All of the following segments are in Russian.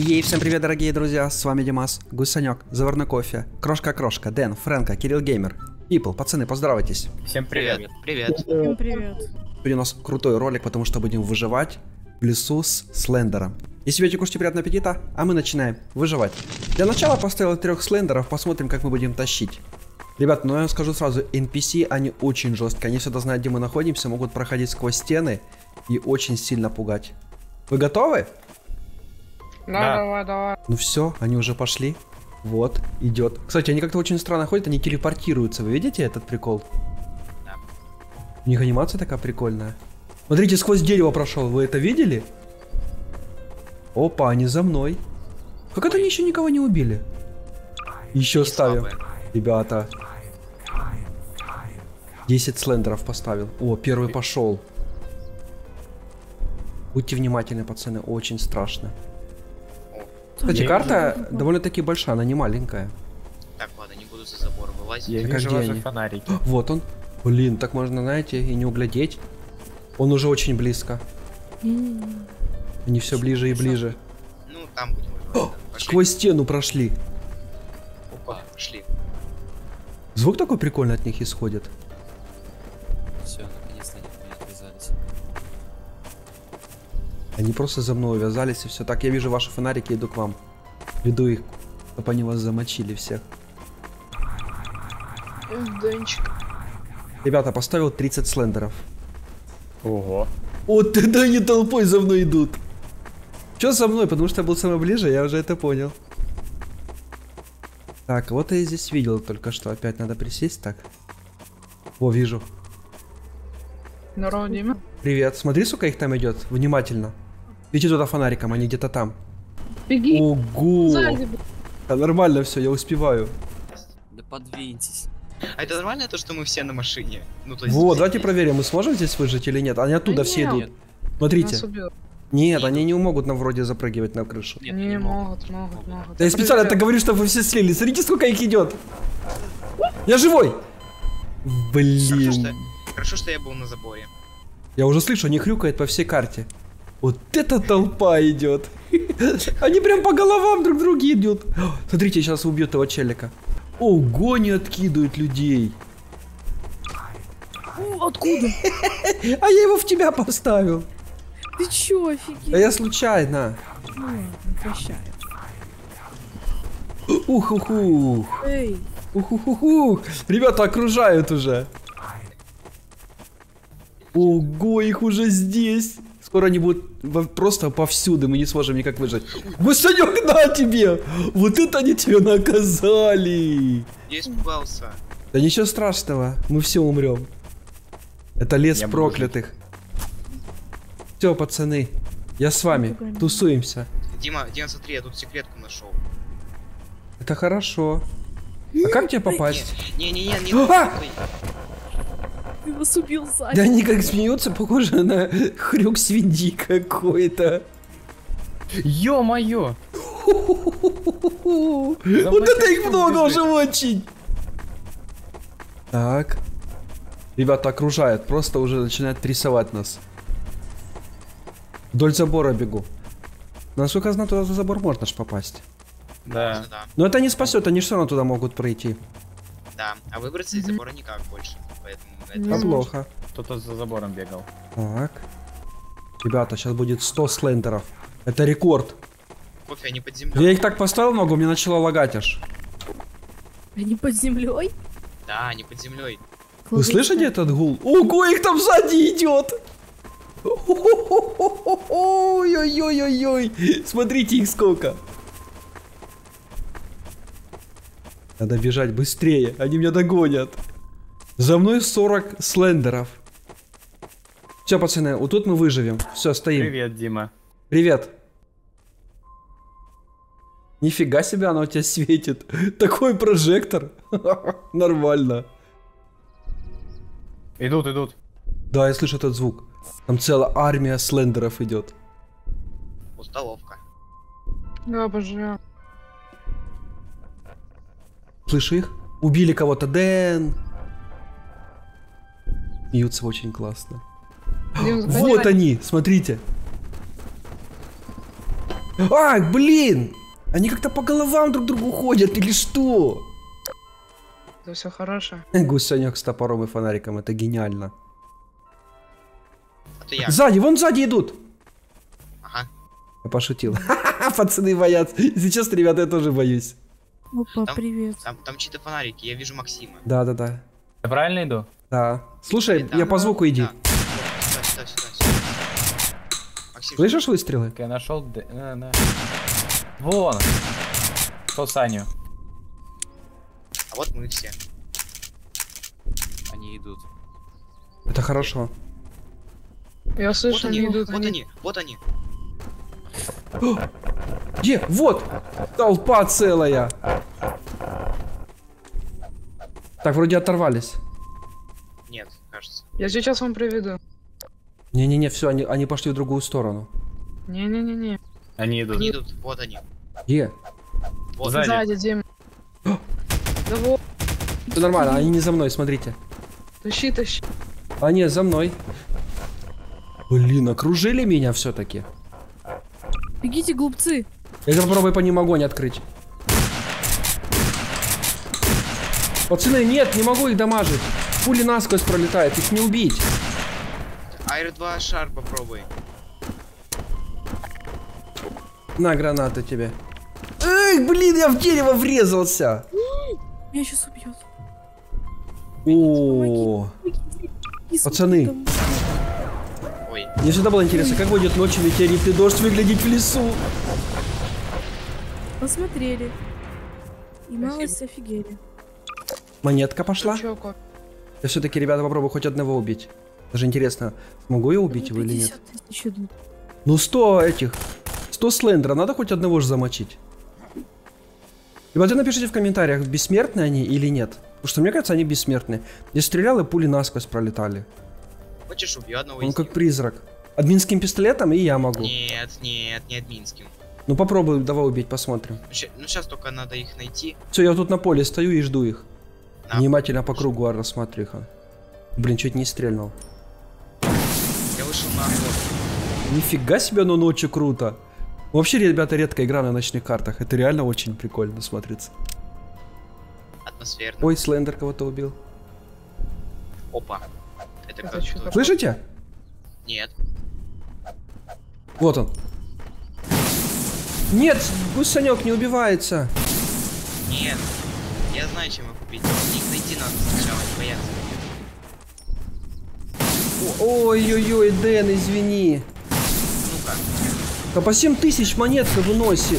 Ей, всем привет, дорогие друзья, с вами Димас, Гусанек, Заварной кофе, Крошка-Крошка, Дэн, Фрэнка, Кирилл Геймер. Пипл, пацаны, поздоровайтесь. Всем привет. Привет. Всем привет. Сегодня у нас крутой ролик, потому что будем выживать в лесу с Слендером. Если вы кушайте приятного аппетита, а мы начинаем выживать. Для начала поставил трех Слендеров, посмотрим, как мы будем тащить. Ребят, ну я скажу сразу, NPC, они очень жесткие, они всегда знают, где мы находимся, могут проходить сквозь стены и очень сильно пугать. Вы готовы? Да, Да. давай, давай. Ну все, они уже пошли. Вот, идет. Кстати, они как-то очень странно ходят, они телепортируются. Вы видите этот прикол? Да. У них анимация такая прикольная. Смотрите, сквозь дерево прошел. Вы это видели? Опа, они за мной. Как это они еще никого не убили? Еще ставим. слабые. Ребята. 10 слендеров поставил. О, первый пошел. Будьте внимательны, пацаны, очень страшно. Кстати, Я карта довольно-таки большая, она не маленькая. Так, ладно, не буду за забор вылазить. Я Так а вижу где ваши они? фонарики. Вот он. Блин, так можно, знаете, и не углядеть. Он уже очень близко. Они все ближе и ближе. Ну, там будем. Пошли. Сквозь стену прошли. Опа, пошли. Звук такой прикольный от них исходит. Они просто за мной увязались и все. Так, я вижу ваши фонарики, иду к вам. Веду их, чтобы они вас замочили всех. Денчик. Ребята, поставил 30 слендеров. Ого. Вот это они толпой за мной идут. Че за мной? Потому что я был самый ближе, я уже это понял. Так, вот я здесь видел только что. Опять надо присесть так. О, вижу. Здорово, Дима. Привет. Смотри, сука, их там идет. Внимательно. Иди туда фонариком, они где-то там. Беги. Ого! Сзади. Да нормально все, я успеваю. Да подвиньтесь. А это нормально то, что мы все на машине? Ну, то есть... Вот, давайте проверим, мы сможем здесь выжить или нет. Они оттуда Да все нет. идут. Смотрите. Нет, они не могут нам вроде запрыгивать на крышу. Нет, Не, не могут, могут, могут. Да я специально так говорю, чтобы вы все слили. Смотрите, сколько их идет. Я живой. Хорошо, что... Блин. Хорошо, что я был на заборе. Я уже слышу, они хрюкают по всей карте. Вот эта толпа идет. Они прям по головам друг друга идут. Смотрите, сейчас убьют этого челика. Ого, они откидывают людей. Откуда? А я его в тебя поставил. Ты чё, офигеть? А я случайно. Ну ладно, прощаю. Ух-ух-ух. Эй, Ух-ух-ух. Ребята окружают уже. Ого, их уже здесь. Скоро они будут просто повсюду, мы не сможем никак выжить. Гусанек, на тебе! Вот это они тебя наказали! Я испугался. Да ничего страшного, мы все умрем. Это лес Я проклятых. Все, пацаны, я с вами, тусуемся. Дима, Дима, смотри, я тут секретку нашел. Это хорошо. А как тебе попасть? Не-не-не, не А! трогай. Ты нас убил сзади. Да они как смеются, похоже на хрюк свиньи какой-то. Ё-моё! Вот это их много уже очень. Так. Ребята окружают, просто уже начинают прессовать нас. Вдоль забора бегу. Насколько я знаю, туда за забор можно ж попасть. Да. Да, Но это не спасет, они все равно туда могут пройти. да. А выбраться из забора никак больше. Поэтому это... Не А сможет. плохо. Кто-то за забором бегал. Так. Ребята, сейчас будет 100 слендеров. Это рекорд. Кофе, они под землей. Я их так поставил ногу, мне начало лагать аж. Они под землей? Да, они под землей. Вы слышите этот гул? Ого, их там сзади идет! Ой-ой-ой-ой! Смотрите их сколько! Надо бежать быстрее, они меня догонят. За мной 40 слендеров. Все, пацаны, вот тут мы выживем. Все, стоим. Привет, Дима. Привет. Нифига себе оно у тебя светит. Такой прожектор. Нормально. Идут, идут. Да, я слышу этот звук. Там целая армия слендеров идет. Установка. Да, обожаю. Слышу их? Убили кого-то. Дэн. Бьются очень классно. Дим. Вот они, смотрите. Ай, блин! Они как-то по головам друг другу ходят или что? Да все хорошо. Гусенек с топором и фонариком, это гениально. А то я. Сзади, вон сзади идут. Ага. Я пошутил. Пацаны боятся. Честно, ребята, я тоже боюсь. Опа, Там- привет. Там, там чьи-то фонарики, я вижу Максима. Да-да-да. Я правильно иду? Да. Слушай, я по звуку иди. Да. Сюда, сюда, сюда, сюда. Максим, Слышишь выстрелы? Я нашел... Э. Вон! Что Саню? а вот мы все. Они идут. Это хорошо. Я Вот слышу, они, они идут. вот они, вот они. Где? Вот! Толпа целая. Так, вроде оторвались. Нет, кажется. Я сейчас вам приведу. Не-не-не, все, они, они пошли в другую сторону. Не-не-не-не. Они идут. Они идут, вот они. Где? Вот. Сзади. Сзади, Дим. Да вот, Все нормально, они не за мной, смотрите. тащи, тащи. А нет, за мной. Блин, окружили меня все-таки. Бегите, глупцы. Я сейчас попробую по ним огонь открыть. Пацаны, нет, не могу их дамажить. Пули насквозь пролетают, их не убить. Айр 2 шар попробуй. На гранату тебе. Эй, блин, я в дерево врезался. Меня сейчас убьет. О, Пацаны. Ой, мне всегда было интересно, как будет ночью метеоритный дождь выглядеть в лесу. Посмотрели. И малость офигели. Монетка пошла. Чё, как? Я все-таки, ребята, попробую хоть одного убить. Даже интересно, смогу я убить его или нет? 50 тысяч идут. Ну 100 этих, 100 слендера, надо хоть одного же замочить. Ребята, напишите в комментариях, бессмертны они или нет. Потому что мне кажется, они бессмертны. Я стрелял, и пули насквозь пролетали. хочешь убью одного Он как призрак. Админским пистолетом и я могу. Нет, нет, не админским. Ну попробуй, давай убить, посмотрим. Ну сейчас только надо их найти. Все, я тут на поле стою и жду их. Внимательно по кругу рассматриваю их. Блин, чуть не стрельнул. Я вышел на охоту. Нифига себе, оно ночью круто. Вообще, ребята, редко играю на ночных картах. Это реально очень прикольно смотрится. Атмосферно. Ой, Слендер кого-то убил. Опа. Это такое? Слышите? Нет. Вот он. Нет, гусанек не убивается. Нет. Я знаю, чем их убить. Их найти надо сначала, не бояться. Ой-ой-ой, Дэн, извини. Ну-ка. Да по 7 тысяч монетка выносит.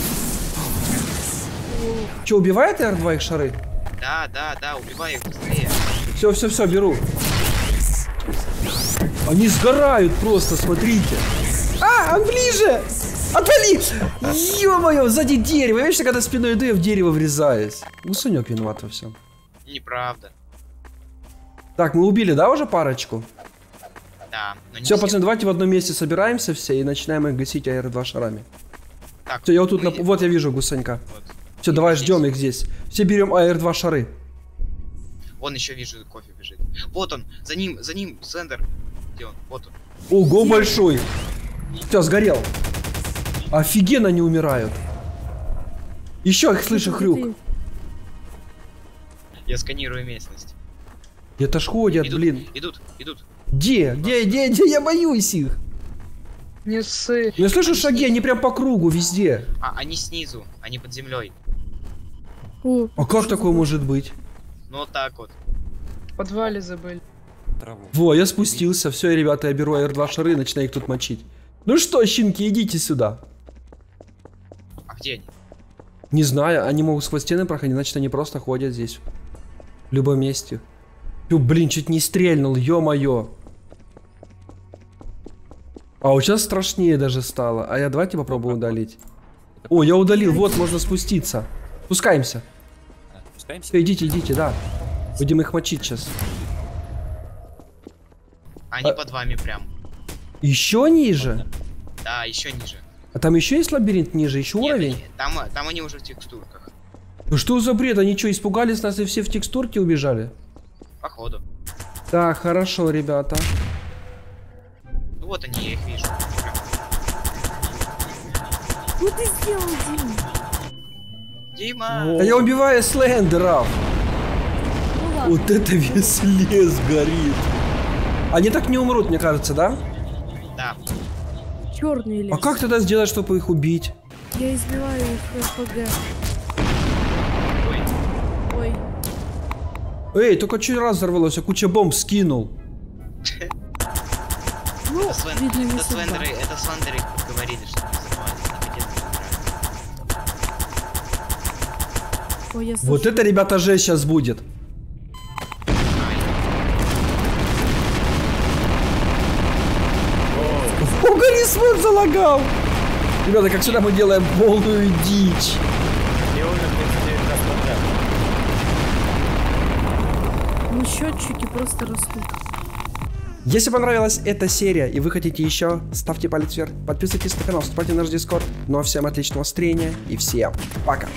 Че, убивает R2 их шары? Да, да, да, убивай их быстрее. Все, все, все, беру. Они сгорают просто, смотрите. А, он ближе! Отвали! Ё-моё, сзади дерево. Видишь, когда спиной иду, я в дерево врезаюсь. Гусанек виноват во всем. Неправда. Так, мы убили, да, уже парочку? Да, Все, пацаны, давайте в одном месте собираемся все и начинаем их гасить АР-2 шарами. Так, Все, я вот тут, на... вот я вижу гусанька. вот. Все, давай здесь. ждем их здесь. Все берем АР-2 шары. Вон еще вижу, кофе бежит. Вот он, за ним, за ним, Сендер. Где он? Вот он. Ого, большой. Все, сгорел. Офигенно они умирают. Еще их слышу хрюк. Я сканирую местность. Это ж ходят, Идут, блин. идут, идут. Где? Где, где, где? Я боюсь их. Не ссы. Я слышу шаги, они прям по кругу везде. А, они снизу, они под землей. О, А как такое может быть? Ну вот так вот. в подвале забыли. Траву. Во, я спустился. Все, ребята, я беру R2 шары и начинаю их тут мочить. Ну что, щенки, идите сюда. Где они? Не знаю, они могут сквозь стены проходить, значит они просто ходят здесь. В любом месте. Ё, блин, чуть не стрельнул, ё-моё. А вот сейчас страшнее даже стало. А я давайте попробую удалить. О, я удалил, вот, можно спуститься. Спускаемся. А, Спускаемся? Всё, идите, идите, да. Будем их мочить сейчас. Они А- под вами прям. Еще ниже? Да, еще ниже. А там еще есть лабиринт ниже, еще Нет, уровень? они- там, там они уже в текстурках. Ну что за бред? Они что, испугались нас и все в текстурке убежали? Походу. Так, хорошо, ребята. Ну вот они, я их вижу. Ну ты сделал Дима? Дима! Да я убиваю слендеров. Ну ладно. Вот это весь лес горит. Они так не умрут, мне кажется? Да. Черный лес. А как тогда сделать, чтобы их убить? Я избиваю их РПГ. Ой. Ой. Эй, только чуть раз взорвалось, я куча бомб скинул. Ну, Это, видно, не это это слендеры говорили, что взорвались. Ой, я Вот это, ребята, же сейчас будет. Гаррисмон залагал! Ребята, как всегда мы делаем полную дичь. И умер 39 раз подряд. Ну, счетчики просто растут. Если понравилась эта серия и вы хотите еще, ставьте палец вверх, подписывайтесь на канал, вступайте в наш дискорд. Ну а всем отличного настроения и. Всем пока.